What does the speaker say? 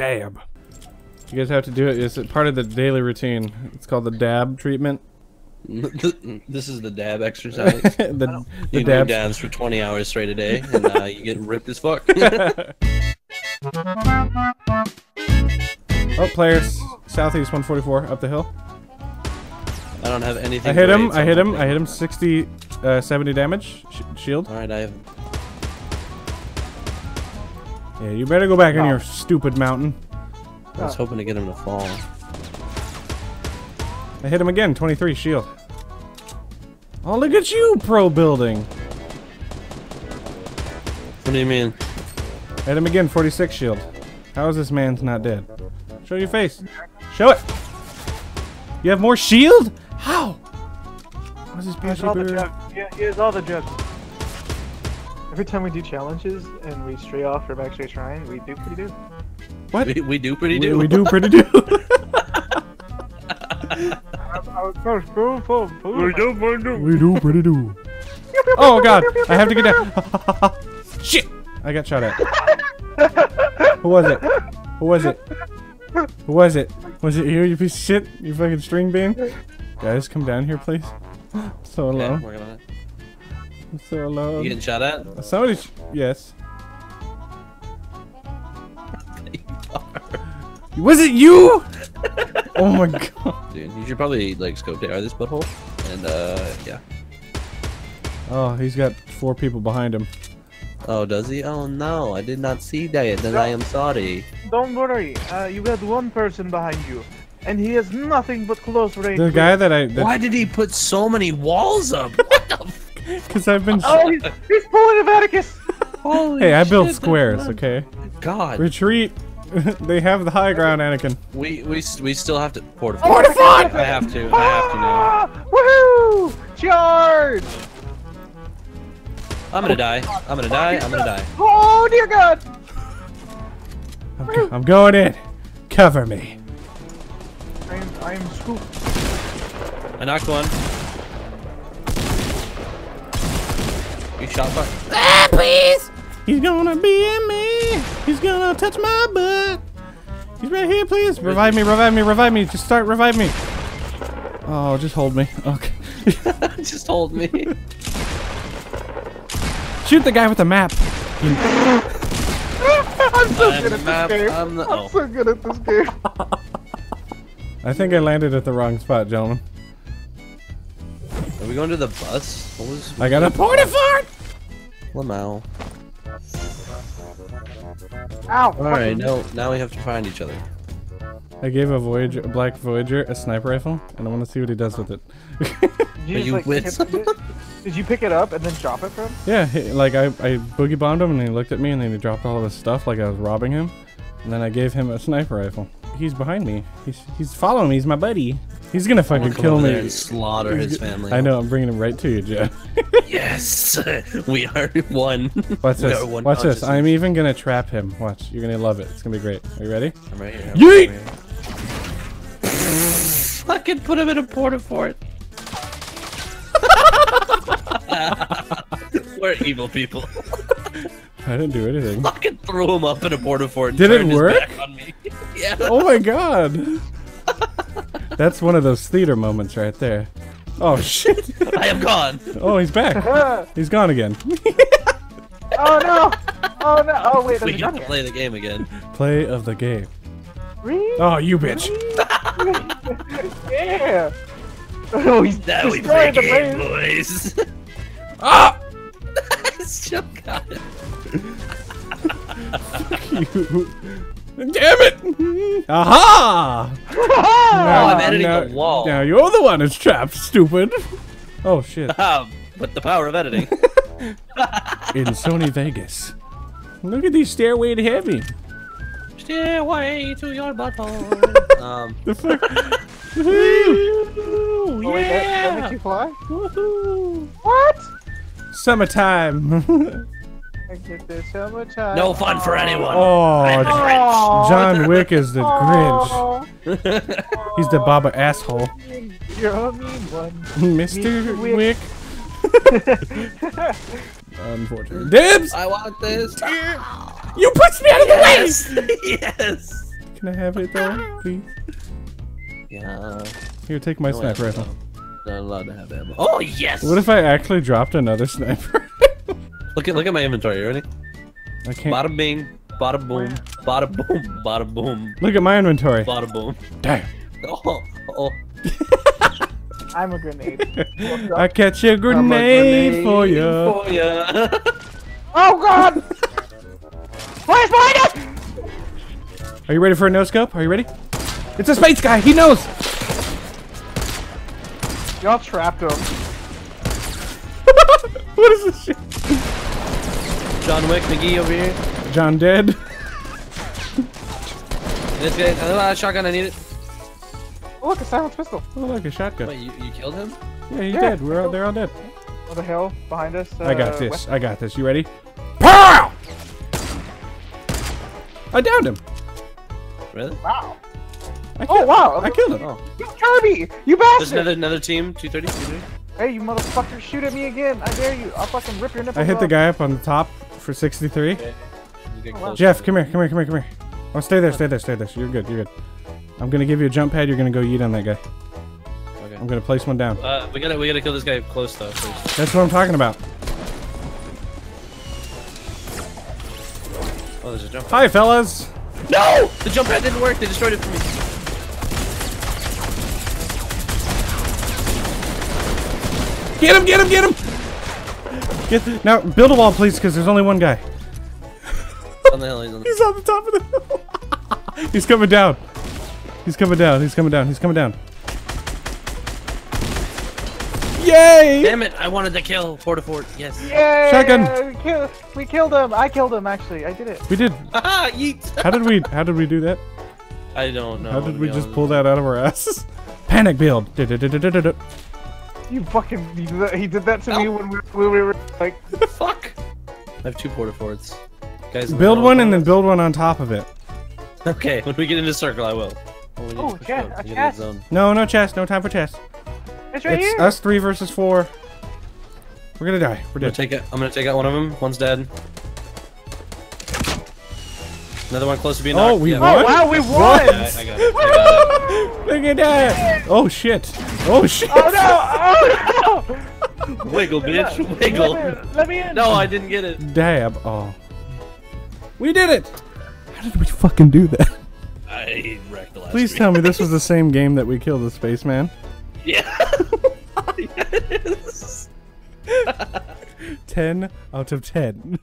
Dab. You guys have to do it. It's part of the daily routine. It's called the dab treatment. this is the dab exercise. the the you dab. do dance for 20 hours straight a day, and uh, you get ripped as fuck. Oh, players. Southeast 144 up the hill. I don't have anything. I hit him. I hit him. I hit him 60, uh, 70 damage. Sh shield. All right, I have. Yeah, you better go back on Oh. your stupid mountain. I was hoping to get him to fall. I hit him again. 23 shield. Oh, look at you, pro building. What do you mean? Hit him again. 46 shield. How is this man's not dead? Show your face. Show it. You have more shield? How? What's this He has all the boo? jugs. Yeah, he has all the jugs. Every time we do challenges and we stray off from actually trying, we do pretty do. What? We, we do pretty We, do. we do pretty do. We do pretty do. we do pretty do. Oh god, I have to get down. Shit! I got shot at. Who was it? Who was it? Who was it? Was it you, you piece of shit? You fucking string bean? Guys, come down here, please. So Okay, alone. Working on it. So You alone. getting shot at? Somebody, sh- yes. Was it you? oh my god. Dude, you should probably like scope AR this butthole. And uh, yeah. Oh, he's got four people behind him. Oh, does he? Oh no, I did not see that. Then I am sorry. Don't worry, uh, you got one person behind you, and he has nothing but close range. The guy that I, Why did he put so many walls up? What the? F- because I've been. Oh, he's, he's pulling a Vatiicus! Holy Hey, I build shit, that's squares, okay? God, Retreat. they have the high ground, Anakin. we we we still have to fortify. Fortify! I have to. I have to now. Ah! Woohoo! Charge! I'm gonna die. I'm gonna die. I'm gonna die. Oh dear God! I'm, go- I'm going in. Cover me. I am, I am scooped. I knocked one. You shot fuck. Ah, please! He's gonna be in me. He's gonna touch my butt. He's right here, please. Revive me, revive me, revive me. Just start, revive me. Oh, just hold me. Okay. Just hold me. Shoot the guy with the map. I'm so I'm good at map, this game. I'm the- I'm oh. so good at this game. I think I landed at the wrong spot, gentlemen. Are we going to the bus? What was? I got a porta fort. Lamau. Ow! All right, now now we have to find each other. I gave a Voyager, a black Voyager, a sniper rifle, and I want to see what he does with it. Did Are you just, with did, did you pick it up and then drop it for him? Yeah, he, like I, I boogie bombed him and he looked at me and then he dropped all of his stuff like I was robbing him. And then I gave him a sniper rifle. He's behind me. He's he's following me. He's my buddy. He's gonna fucking Come kill over me. there and slaughter his family. I know. I'm bringing him right to you, Jeff. Yes, we are one. Watch this. one Watch this. I'm even gonna trap him. Watch. You're gonna love it. It's gonna be great. Are you ready? I'm right here. I'm Yeet! right here. Fucking put him in a porta fort. We're evil people. I didn't do anything. Fucking throw him up in a porta fort. And Did it turned his work? back on me. yeah. Oh my god. That's one of those theater moments right there. Oh shit. I am gone. Oh, he's back. He's gone again. oh no! Oh no! Oh wait, We there's a get to play the game again. Play of the game. Really? Oh, you bitch. yeah! Oh, he's Now we play the game, base. boys. Ah! Still got it. You. Damn it! Aha! Oh, I'm Now- editing now- the wall. Now you're the one who's trapped, stupid. Oh shit. Um, with the power of editing. In Sony Vegas. Look at these stairway to heaven. Stairway to your butthole. um, The fuck? Oh, wait, that, that makes you fly? What? Summertime. No fun for anyone. oh, I'm the Aw, John Wick is the Grinch. Oh. He's the Baba asshole. You're a mean one. Mr. Wick. Wick. Unfortunate. Dibs! I want this. You pushed me out of the way! Yes. yes. Can I have it though, please? Yeah. Here, take my No sniper rifle. Not allowed to have ammo. Oh yes! What if I actually dropped another sniper? Look at look at my inventory. You ready? I can't. Bada bing, bada boom, bada boom, bada boom, Look at my inventory. bada boom. Damn. Oh, oh. oh. I'm a grenade. I catch a grenade, for you. For ya. oh god! Flash behind us! Are you ready for a no scope? Are you ready? It's a space guy. He knows. Y'all trapped him. what is this shit? John Wick, McGee over here. John dead. This guy, uh, shotgun. I need it. Oh, look, a silenced pistol. Oh, look a shotgun. Wait, you, you killed him? Yeah, he's Yeah. dead. We're all, they're all dead. What the hell? Behind us? Uh, I got this. west- I got this. You ready? Pow! I downed him. Really? Wow. I Oh, wow. I killed him. Oh. You Kirby! You bastard! There's another another team. 230. 230. Hey, you motherfucker, shoot at me again! I dare you! I'll fucking rip your nipples I hit the guy up on the top for 63. Okay. You get Oh, wow. close. Jeff, come here, come here, come here, come here. Oh, stay there, stay there, stay there. You're good, you're good. I'm gonna give you a jump pad. You're gonna go yeet on that guy. Okay. I'm gonna place one down. Uh, we gotta we gotta kill this guy close though. First. That's what I'm talking about. Oh, there's a jump. Hi, fellas. No! The jump pad didn't work. They destroyed it for me. Get him, get him, get him. Get the, now, build a wall, please, because there's only one guy. On the hill. He's on the He's on the top of the hill. He's coming down. He's coming down. He's coming down. He's coming down. Yay! Damn it! I wanted to kill Fort to Fort. Yes. Yay! Shotgun. We killed, we killed him! I killed him, actually. I did it. We did. Haha! Yeet! How did we? How did we do that? I don't know. How did we just pull that out of our asses? Panic build. You fucking. He did that, he did that to me when we, when we were like. Fuck! I have two porta forts. Guys, Build no, one and no. then build one on top of it. Okay, when we get into the circle, I will. Oh, we need to push yeah, up a to get in the chest. zone. No, no chest. No time for chest. It's right it's here! us three versus four. We're gonna die. We're I'm gonna dead. take it. I'm gonna take out one of them. One's dead. Another one close to being Oh, we yeah. won? Oh, wow, we won! Yeah, I, I got it. I got it. Look at that! Oh shit! Oh shit! Oh no! Oh no! Wiggle, bitch. Wiggle. Let me, let me in! No, I didn't get it. Dab! Oh, we did it! How did we fucking do that? I wrecked the last Please tell me this was the same game that we killed the spaceman. Yeah. yes. Ten out of ten.